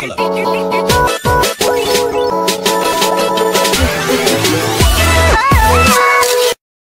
Hello.